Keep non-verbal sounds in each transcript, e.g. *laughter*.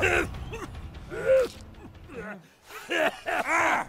*laughs* Ah!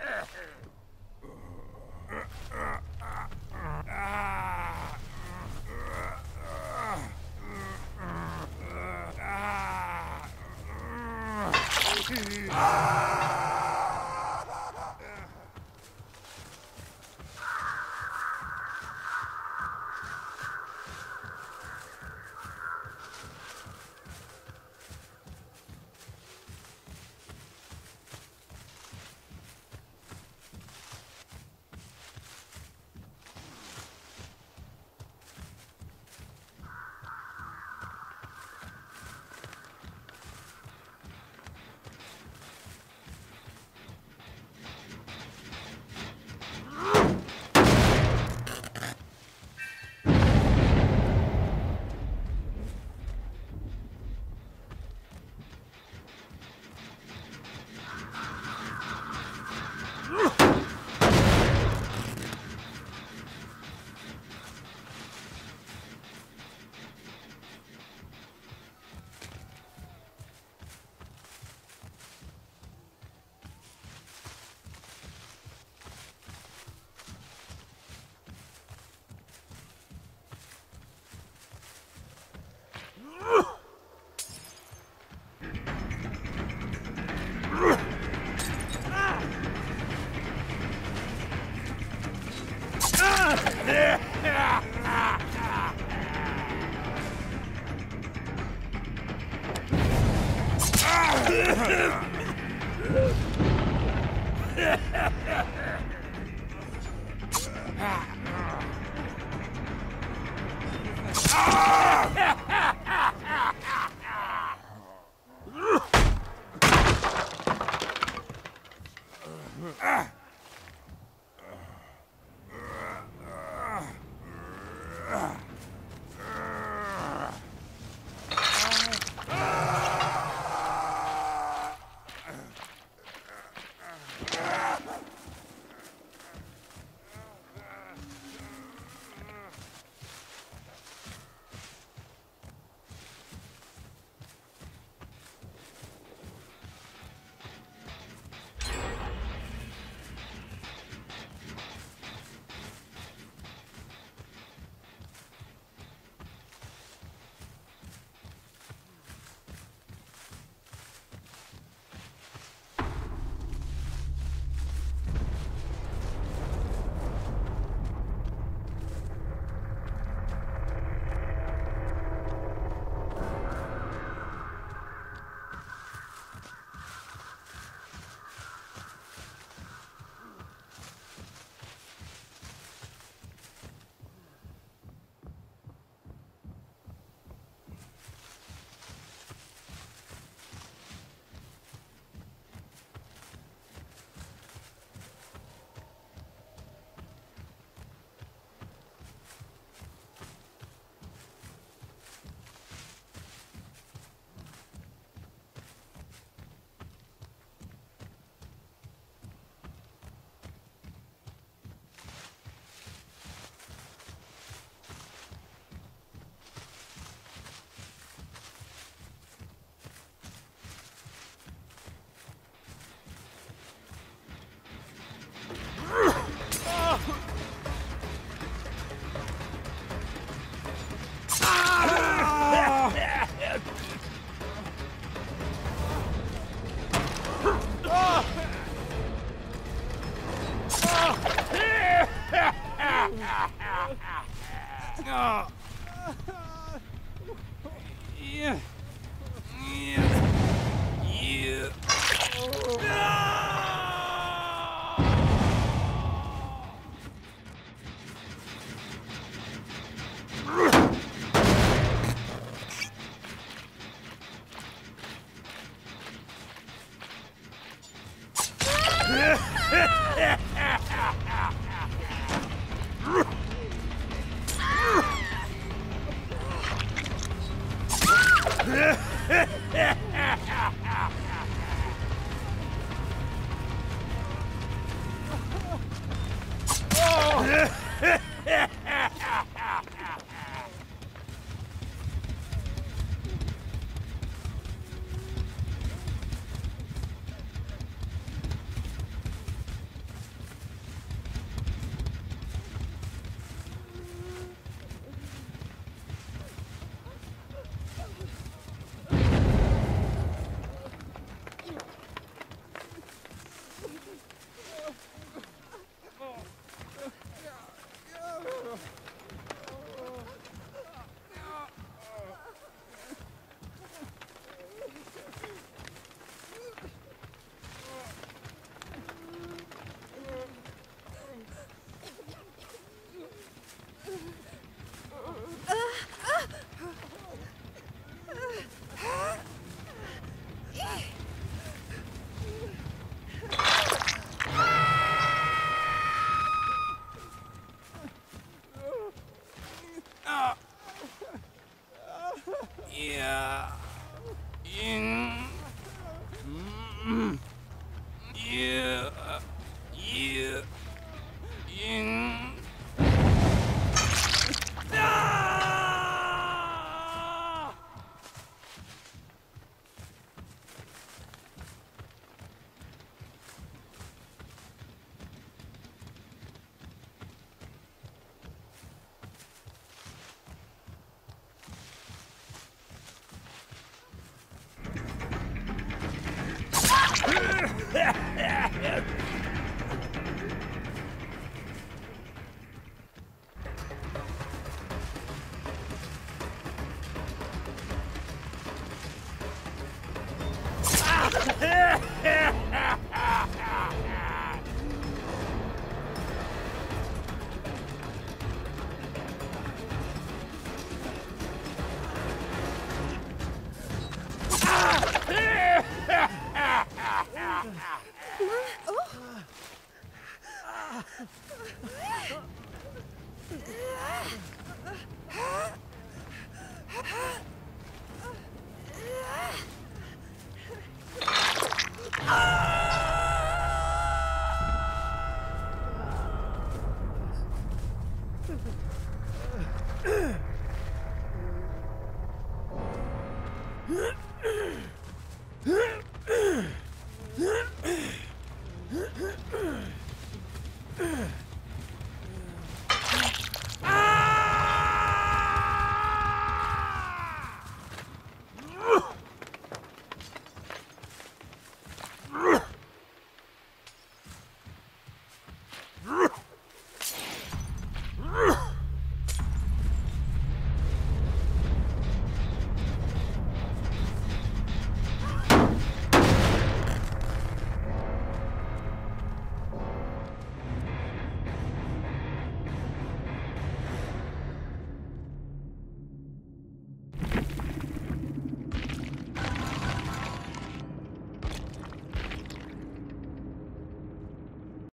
Ah! *laughs* ハハハハハ!